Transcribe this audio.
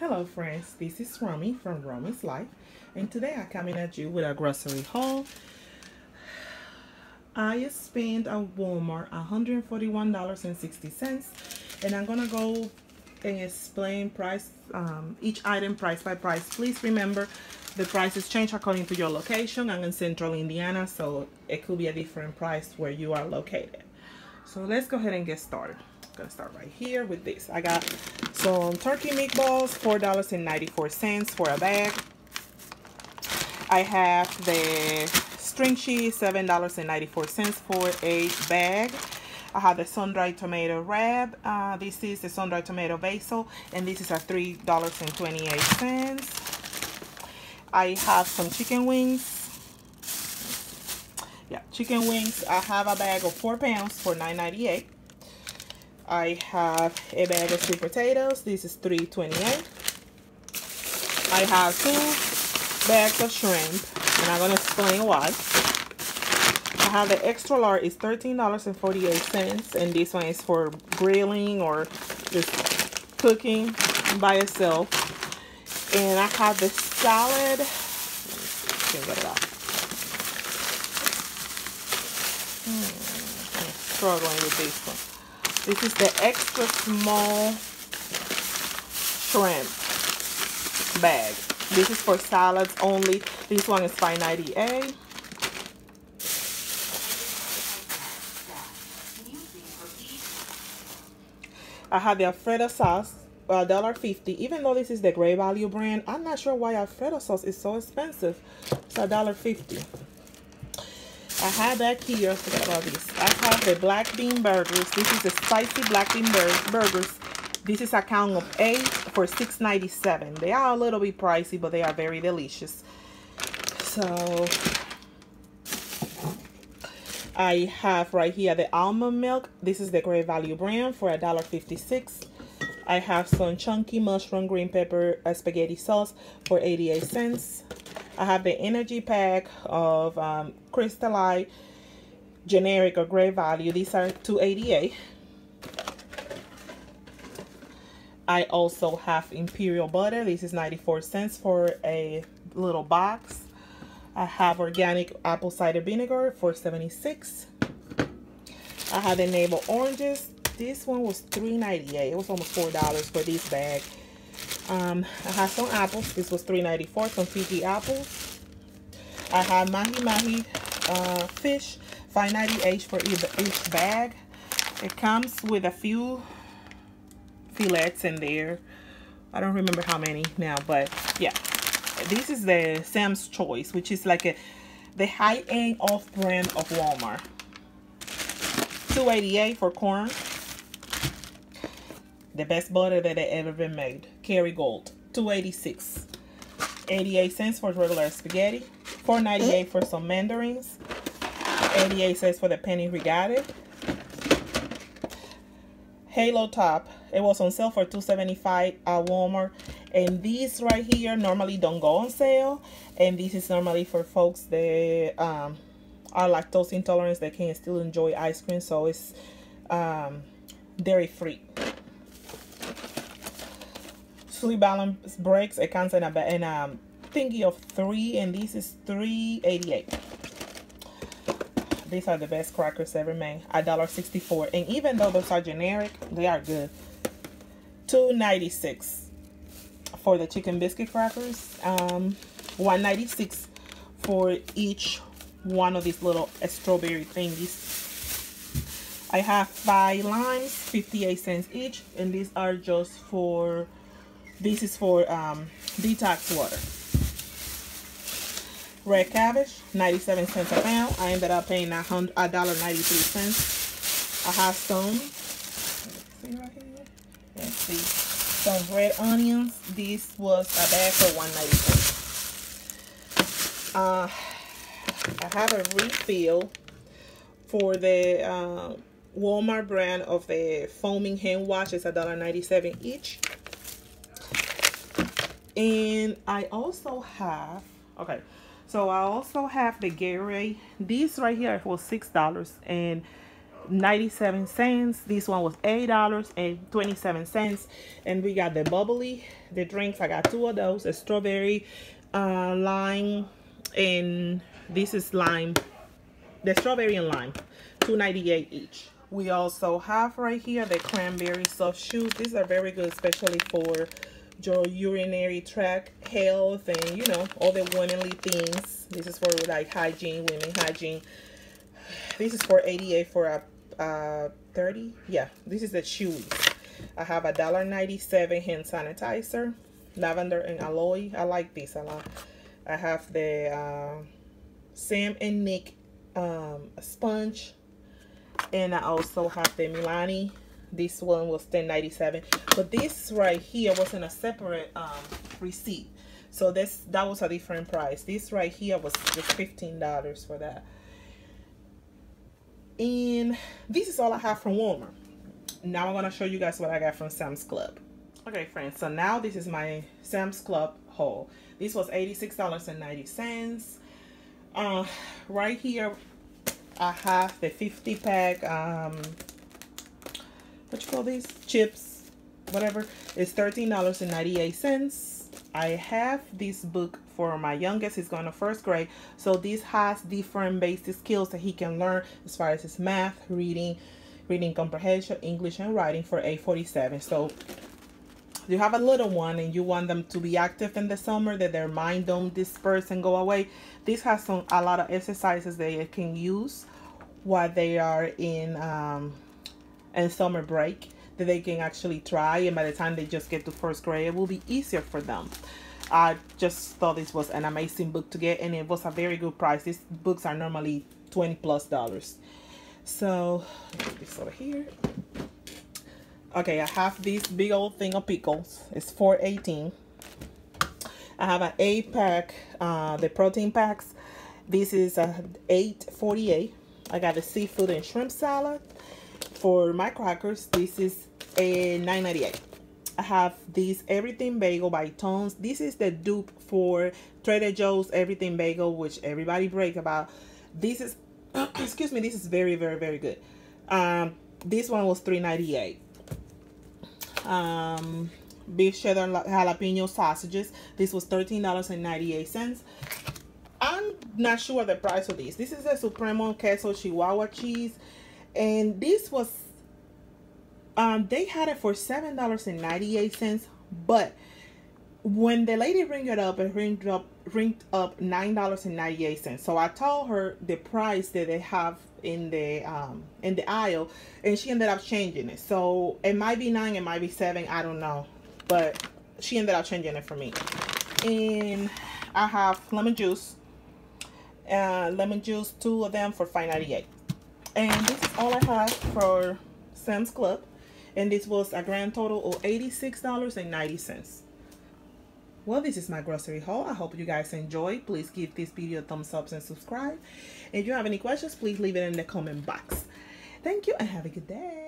Hello friends, this is Romy from Romy's Life and today I'm coming at you with a grocery haul. I spent at Walmart $141.60 and I'm gonna go and explain price um, each item price by price. Please remember the prices change according to your location. I'm in central Indiana so it could be a different price where you are located. So let's go ahead and get started I'm gonna start right here with this. I got some turkey meatballs, $4.94 for a bag. I have the string cheese, $7.94 for a bag. I have the sun-dried tomato wrap. Uh, this is the sun-dried tomato basil, and this is at $3.28. I have some chicken wings. Yeah, chicken wings. I have a bag of four pounds for $9.98. I have a bag of sweet potatoes. This is $3.28. I have two bags of shrimp, and I'm going to explain why. I have the extra large is $13.48, and this one is for grilling or just cooking by itself. And I have the salad. Hmm, I'm struggling with this one. This is the extra small shrimp bag. This is for salads only. This one is $5.98. I have the Alfredo sauce, uh, $1.50. Even though this is the Great Value brand, I'm not sure why Alfredo sauce is so expensive. It's $1.50. I have back here, forget about this. I have the black bean burgers. This is the spicy black bean bur burgers. This is a count of eight for $6.97. They are a little bit pricey, but they are very delicious. So I have right here the almond milk. This is the Great Value brand for $1.56. I have some chunky mushroom green pepper uh, spaghetti sauce for 88 cents. I have the energy pack of um, Crystal Light, generic or great value. These are 288. I also have Imperial Butter. This is 94 cents for a little box. I have organic apple cider vinegar for 76. I have the navel oranges. This one was $3.98. It was almost $4 for this bag. Um, I have some apples. This was $3.94, some Fiji apples. I have mahi mahi uh, fish, $5.98 for each bag. It comes with a few fillets in there. I don't remember how many now, but yeah. This is the Sam's Choice, which is like a the high-end off-brand of Walmart. 288 for corn the best butter that they ever been made. Kerrygold, 286. 88 cents for regular spaghetti. 4.98 for some mandarins. 88 cents for the penne rigate. Halo top. It was on sale for 2.75 at Walmart. And these right here normally don't go on sale. And this is normally for folks that um, are lactose intolerant that can still enjoy ice cream. So it's um, dairy free fully balanced brakes. It comes in a, in a thingy of three, and this is 388 These are the best crackers ever made. A dollar sixty-four, and even though those are generic, they are good. Two ninety-six for the chicken biscuit crackers. Um, one ninety-six for each one of these little strawberry thingies. I have five limes, 58 cents each, and these are just for this is for um, detox water. Red cabbage, 97 cents a pound. I ended up paying a dollar ninety-three cents. I have some, see right here? Let's see, some red onions. This was a bag for 194 uh, I have a refill for the uh, Walmart brand of the foaming hand wash. It's $1.97 each. And I also have, okay, so I also have the Gatorade. These right here was $6. 97 this one was eight dollars and 27 cents and we got the bubbly the drinks i got two of those a strawberry uh, lime and this is lime the strawberry and lime 298 each we also have right here the cranberry soft chews these are very good especially for your urinary tract health and you know all the womanly things. This is for like hygiene women hygiene. This is for 88 for a uh 30 yeah this is the chewy i have a dollar 97 hand sanitizer lavender and aloe. I like this a lot. I have the uh, sam and nick um sponge and i also have the milani this one was 10.97 but this right here was in a separate um receipt so this that was a different price this right here was just 15 dollars for that and this is all I have from Walmart. Now I'm going to show you guys what I got from Sam's Club. Okay, friends, so now this is my Sam's Club haul. This was $86.90. Uh, right here, I have the 50 pack, um, what you call these? Chips, whatever. It's $13.98. I have this book for my youngest. He's going to first grade. So this has different basic skills that he can learn as far as his math, reading, reading comprehension, English, and writing for 847. So you have a little one and you want them to be active in the summer, that their mind don't disperse and go away. This has some a lot of exercises they can use while they are in um, in summer break that they can actually try and by the time they just get to first grade it will be easier for them. I just thought this was an amazing book to get and it was a very good price. These books are normally 20 plus dollars. So this over here. Okay I have this big old thing of pickles. It's 418 I have an eight pack uh, the protein packs. This is a 848 I got a seafood and shrimp salad for my crackers this is a 9.98 I have this everything bagel by Tones. This is the dupe for Trader Joe's everything bagel which everybody break about. This is excuse me this is very very very good. Um this one was 3.98 um beef cheddar jalapeno sausages. This was $13.98 I'm not sure the price of this. This is a Supremo queso chihuahua cheese and this was um they had it for seven dollars and 98 cents but when the lady ring it up it ringed up ringed up nine dollars and 98 cents. So i told her the price that they have in the um in the aisle and she ended up changing it. So it might be nine it might be seven i don't know but she ended up changing it for me. And i have lemon juice uh lemon juice two of them for 5.98 and this is all i have for sam's club. And this was a grand total of $86.90 well this is my grocery haul. I hope you guys enjoy please give this video a thumbs up and subscribe. If you have any questions please leave it in the comment box. Thank you and have a good day